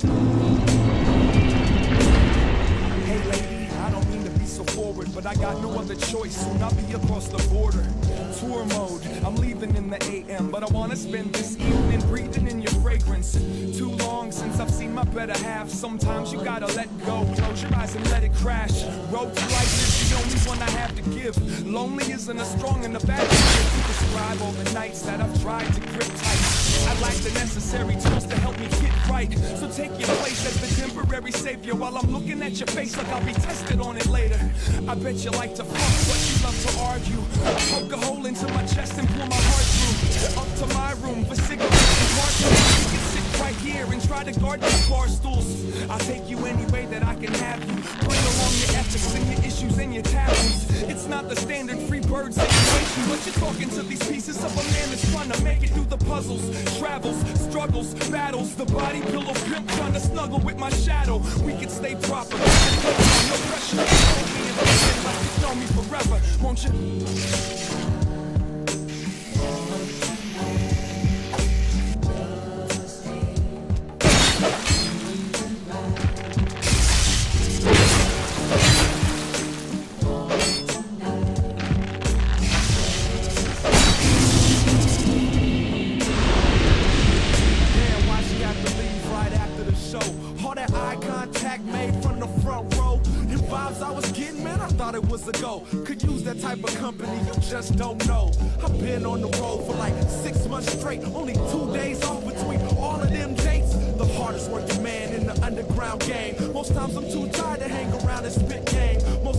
Hey lady, I don't mean to be so forward, but I got no other choice. Soon I'll be across the border. Tour mode, I'm leaving in the AM, but I wanna spend this evening breathing in your fragrance. Too long since I've seen my better half. Sometimes you gotta let go, close your eyes and let it crash. Road to life is the only one I have to give. Lonely isn't a strong and a bad thing to describe all the nights that I've tried to. I the necessary tools to help me get right. So take your place as the temporary savior while I'm looking at your face like I'll be tested on it later. I bet you like to fuck, but you love to argue. Poke a hole into my chest and pull my heart through. Up to my room for cigarettes and cartoons. You can sit right here and try to guard these bar stools. I'll take you any way that I can have you. Bring along your ethics and your issues and your taboos. It's not the standard free bird situation, but you're talking to these pieces of a man that's trying to make it through the puzzles, travels, struggles, battles. The body pillow pimp trying to snuggle with my shadow. We can stay proper, no pressure. And pretend like you know me forever, won't you? Thought it was a go. Could use that type of company, you just don't know. I've been on the road for like six months straight, only two days off between all of them dates. The hardest working man in the underground game. Most times I'm too tired to hang around and spit game. Most